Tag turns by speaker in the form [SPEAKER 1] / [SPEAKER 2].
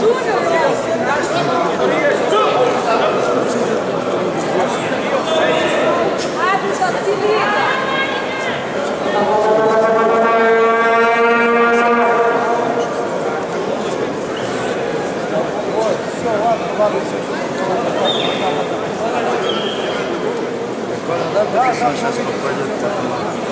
[SPEAKER 1] Júnior!
[SPEAKER 2] Все, ладно, ладно, все, все. Да, да, сейчас попадет.